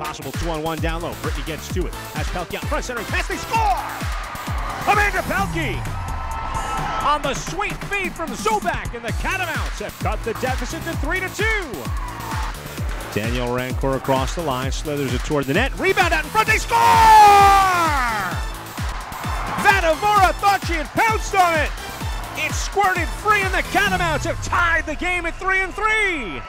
possible two on one down low. Brittany gets to it. Has Pelkey out front, Center. pass. They score! Amanda Pelkey on the sweet feed from Zuback, and the Catamounts have cut the deficit to three to two. Daniel Rancour across the line, slithers it toward the net. Rebound out in front. They score! Vaattovaara thought she had pounced on it. It squirted free, and the Catamounts have tied the game at three and three.